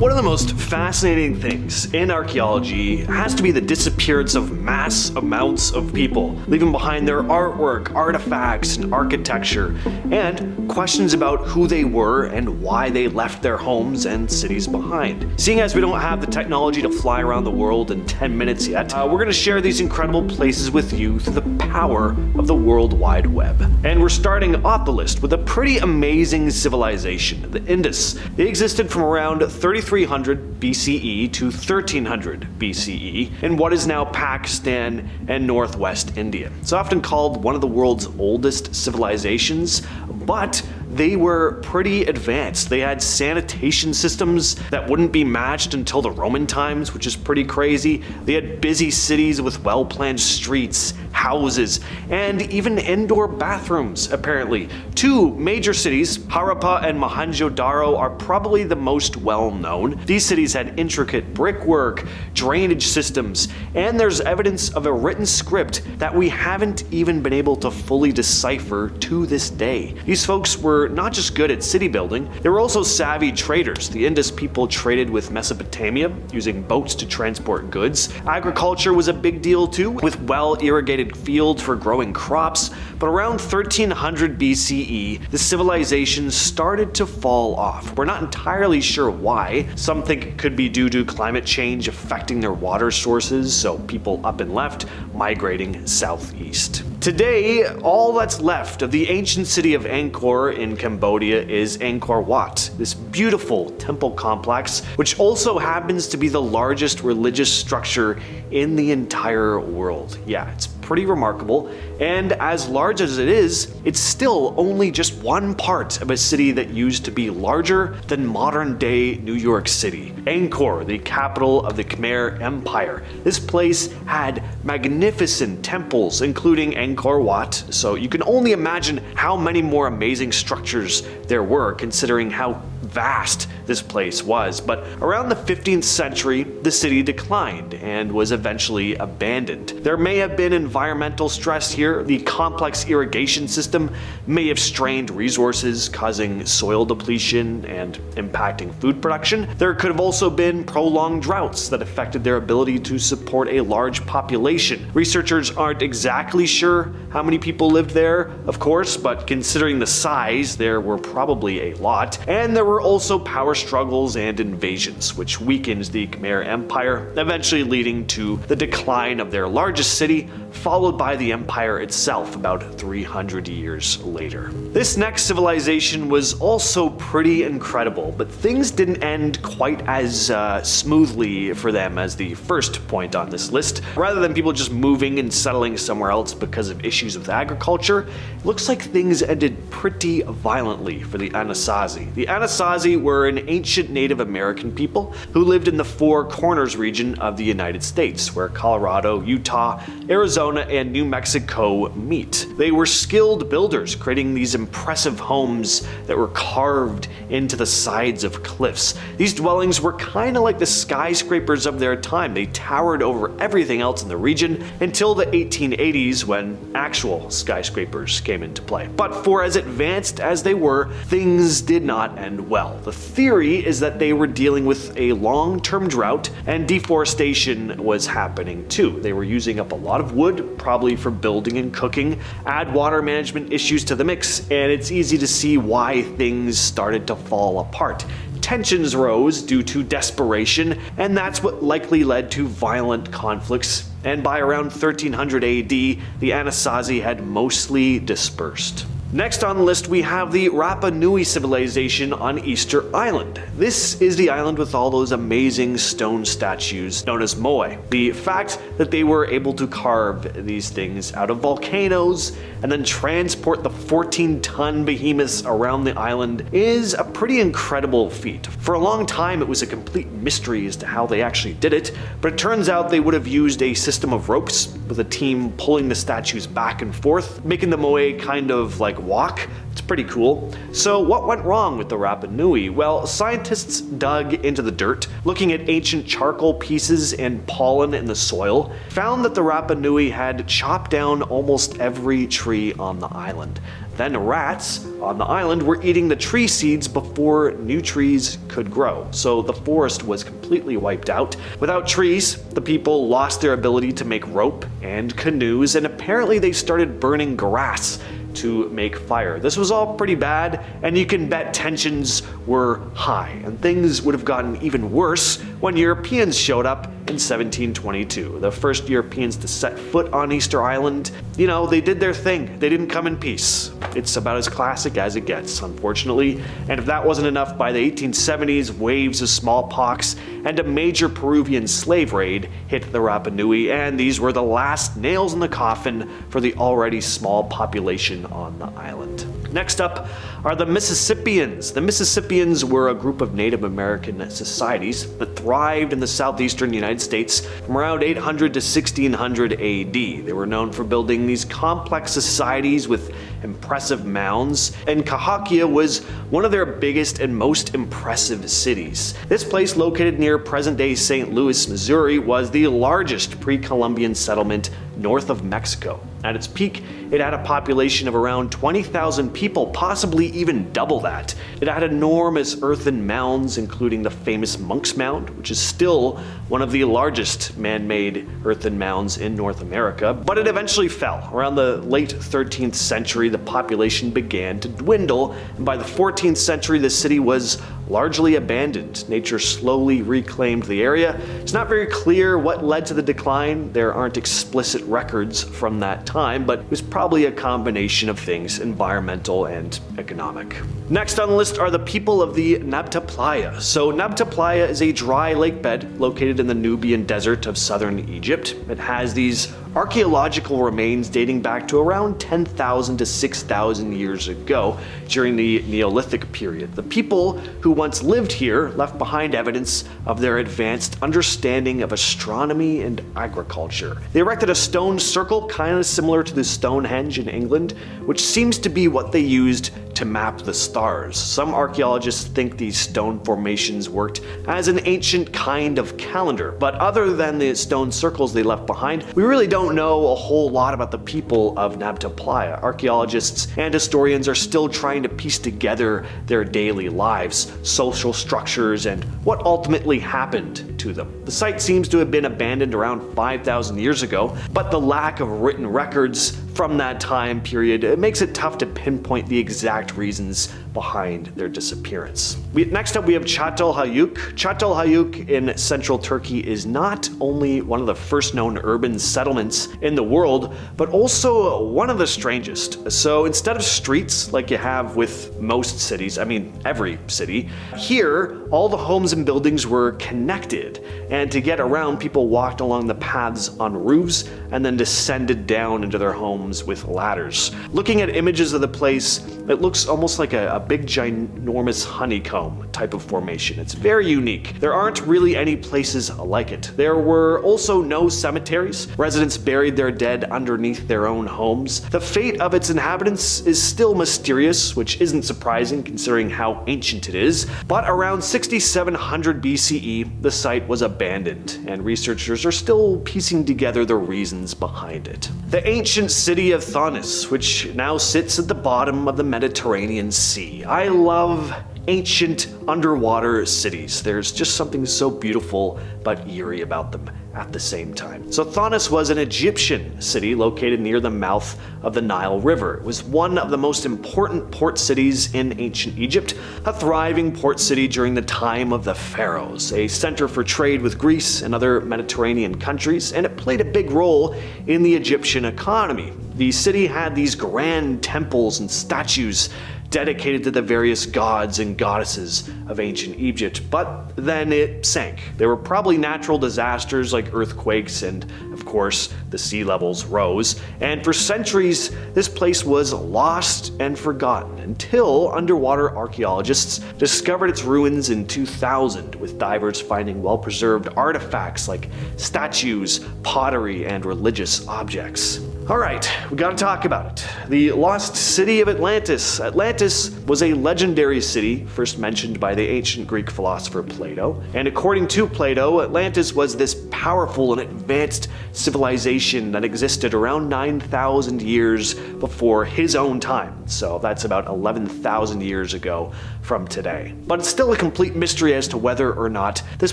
One of the most fascinating things in archaeology has to be the disappearance of mass amounts of people, leaving behind their artwork, artifacts, and architecture, and questions about who they were and why they left their homes and cities behind. Seeing as we don't have the technology to fly around the world in 10 minutes yet, uh, we're going to share these incredible places with you through the power of the World Wide Web. And we're starting off the list with a pretty amazing civilization, the Indus. They existed from around 3300 BCE to 1300 BCE in what is now Pakistan and northwest India. It's often called one of the world's oldest civilizations, but they were pretty advanced. They had sanitation systems that wouldn't be matched until the Roman times, which is pretty crazy. They had busy cities with well planned streets, houses, and even indoor bathrooms, apparently. Two major cities, Harappa and Mohenjo-Daro, are probably the most well known. These cities had intricate brickwork, drainage systems, and there's evidence of a written script that we haven't even been able to fully decipher to this day. These folks were were not just good at city building, they were also savvy traders. The Indus people traded with Mesopotamia, using boats to transport goods. Agriculture was a big deal too, with well irrigated fields for growing crops. But around 1300 BCE, the civilization started to fall off. We're not entirely sure why. Some think it could be due to climate change affecting their water sources, so people up and left migrating southeast. Today, all that's left of the ancient city of Angkor in Cambodia is Angkor Wat, this beautiful temple complex, which also happens to be the largest religious structure in the entire world. Yeah, it's pretty remarkable, and as large as it is, it's still only just one part of a city that used to be larger than modern day New York City. Angkor, the capital of the Khmer Empire. This place had magnificent temples, including Angkor Wat, so you can only imagine how many more amazing structures there were considering how vast this place was, but around the 15th century, the city declined and was eventually abandoned. There may have been environmental stress here. The complex irrigation system may have strained resources, causing soil depletion and impacting food production. There could have also been prolonged droughts that affected their ability to support a large population. Researchers aren't exactly sure how many people lived there, of course, but considering the size, there were probably a lot. And there were also power struggles and invasions, which weakened the Khmer Empire, eventually leading to the decline of their largest city, followed by the empire itself about 300 years later. This next civilization was also pretty incredible, but things didn't end quite as uh, smoothly for them as the first point on this list. Rather than people just moving and settling somewhere else because of issues with agriculture, it looks like things ended pretty violently for the Anasazi. The Anasazi were an ancient Native American people who lived in the Four Corners region of the United States, where Colorado, Utah, Arizona, and New Mexico meet. They were skilled builders, creating these impressive homes that were carved into the sides of cliffs. These dwellings were kind of like the skyscrapers of their time. They towered over everything else in the region until the 1880s when actual skyscrapers came into play. But for as advanced as they were, things did not end well. The theory is that they were dealing with a long-term drought and deforestation was happening too. They were using up a lot of wood, probably for building and cooking, add water management issues to the mix, and it's easy to see why things started to fall apart tensions rose due to desperation, and that's what likely led to violent conflicts. And by around 1300 AD, the Anasazi had mostly dispersed. Next on the list we have the Rapa Nui civilization on Easter Island. This is the island with all those amazing stone statues known as moai. The fact that they were able to carve these things out of volcanoes and then transport the 14 ton behemoths around the island is a pretty incredible feat. For a long time it was a complete mystery as to how they actually did it, but it turns out they would have used a system of ropes with a team pulling the statues back and forth, making the moai kind of like walk. It's pretty cool. So what went wrong with the Rapa Nui? Well, scientists dug into the dirt, looking at ancient charcoal pieces and pollen in the soil, found that the Rapa Nui had chopped down almost every tree on the island. Then rats on the island were eating the tree seeds before new trees could grow. So the forest was completely wiped out. Without trees, the people lost their ability to make rope and canoes, and apparently they started burning grass to make fire. This was all pretty bad, and you can bet tensions were high, and things would have gotten even worse when Europeans showed up in 1722. The first Europeans to set foot on Easter Island, you know, they did their thing. They didn't come in peace. It's about as classic as it gets, unfortunately. And if that wasn't enough, by the 1870s, waves of smallpox and a major Peruvian slave raid hit the Rapa Nui, and these were the last nails in the coffin for the already small population on the island. Next up are the Mississippians. The Mississippians were a group of Native American societies that thrived in the southeastern United States from around 800 to 1600 AD. They were known for building these complex societies with impressive mounds, and Cahokia was one of their biggest and most impressive cities. This place, located near present day St. Louis, Missouri, was the largest pre Columbian settlement north of Mexico. At its peak, it had a population of around 20,000 people, possibly even double that. It had enormous earthen mounds, including the famous Monk's Mound, which is still one of the largest man made earthen mounds in North America, but it eventually fell. Around the late 13th century, the population began to dwindle, and by the 14th century, the city was largely abandoned. Nature slowly reclaimed the area. It's not very clear what led to the decline. There aren't explicit records from that time, but it was probably a combination of things environmental and economic. Next on the list are the people of the Nabta Playa. So, Nabta Playa is a dry lake bed located in the Nubian desert of southern Egypt. It has these archaeological remains dating back to around 10,000 to 6,000 years ago during the Neolithic period. The people who once lived here left behind evidence of their advanced understanding of astronomy and agriculture. They erected a stone circle kind of similar to the Stonehenge in England, which seems to be what they used to map the stars. Some archaeologists think these stone formations worked as an ancient kind of calendar, but other than the stone circles they left behind, we really don't know a whole lot about the people of Nabta Playa. Archaeologists and historians are still trying to piece together their daily lives, social structures, and what ultimately happened to them. The site seems to have been abandoned around 5,000 years ago, but the lack of written records from that time period it makes it tough to pinpoint the exact reasons behind their disappearance. We, next up, we have Çatalhöyük. Çatalhöyük in central Turkey is not only one of the first known urban settlements in the world, but also one of the strangest. So instead of streets like you have with most cities, I mean every city, here all the homes and buildings were connected, and to get around, people walked along the paths on roofs and then descended down into their homes with ladders. Looking at images of the place, it looks almost like a, a big ginormous honeycomb type of formation. It's very unique. There aren't really any places like it. There were also no cemeteries. Residents buried their dead underneath their own homes. The fate of its inhabitants is still mysterious, which isn't surprising considering how ancient it is. But around 6700 BCE, the site was abandoned, and researchers are still piecing together the reasons behind it. The ancient city of Thonis, which now sits at the bottom of the Mediterranean Sea. I love ancient underwater cities. There's just something so beautiful but eerie about them at the same time. So Thonis was an Egyptian city located near the mouth of the Nile River. It was one of the most important port cities in ancient Egypt, a thriving port city during the time of the pharaohs, a center for trade with Greece and other Mediterranean countries, and it played a big role in the Egyptian economy. The city had these grand temples and statues dedicated to the various gods and goddesses of ancient Egypt, but then it sank. There were probably natural disasters like earthquakes, and of course, the sea levels rose. And for centuries, this place was lost and forgotten until underwater archaeologists discovered its ruins in 2000, with divers finding well preserved artifacts like statues, pottery, and religious objects. Alright, we gotta talk about it. The lost city of Atlantis. Atlantis was a legendary city, first mentioned by the ancient Greek philosopher Plato. And according to Plato, Atlantis was this powerful and advanced civilization that existed around 9,000 years before his own time. So that's about 11,000 years ago from today. But it's still a complete mystery as to whether or not this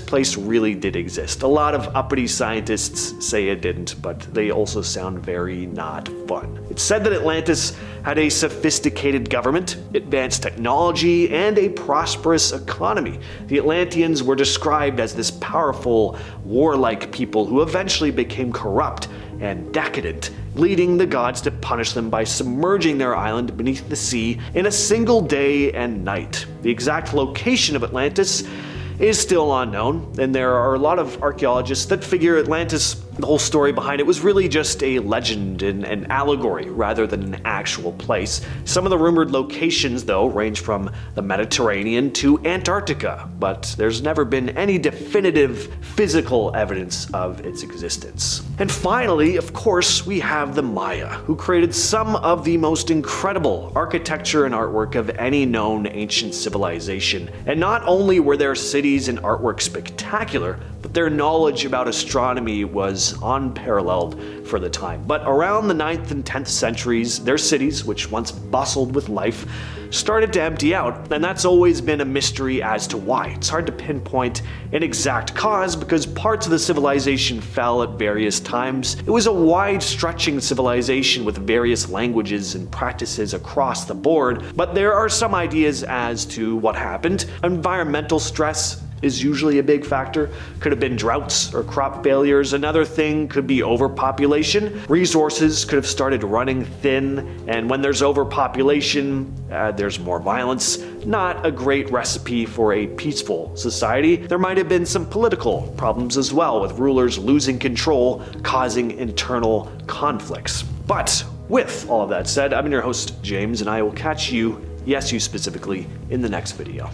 place really did exist. A lot of uppity scientists say it didn't, but they also sound very not fun. It's said that Atlantis had a sophisticated government, advanced technology, and a prosperous economy. The Atlanteans were described as this powerful, warlike people who eventually became corrupt and decadent, leading the gods to punish them by submerging their island beneath the sea in a single day and night. The exact location of Atlantis is still unknown, and there are a lot of archaeologists that figure Atlantis the whole story behind it was really just a legend and an allegory rather than an actual place. Some of the rumored locations, though, range from the Mediterranean to Antarctica, but there's never been any definitive physical evidence of its existence. And finally, of course, we have the Maya, who created some of the most incredible architecture and artwork of any known ancient civilization. And not only were their cities and artwork spectacular, but their knowledge about astronomy unparalleled for the time. But around the 9th and 10th centuries, their cities, which once bustled with life, started to empty out, and that's always been a mystery as to why. It's hard to pinpoint an exact cause because parts of the civilization fell at various times. It was a wide stretching civilization with various languages and practices across the board, but there are some ideas as to what happened. Environmental stress, is usually a big factor. Could have been droughts or crop failures. Another thing could be overpopulation. Resources could have started running thin, and when there's overpopulation, uh, there's more violence. Not a great recipe for a peaceful society. There might have been some political problems as well, with rulers losing control, causing internal conflicts. But with all of that said, I'm your host, James, and I will catch you, yes, you specifically, in the next video.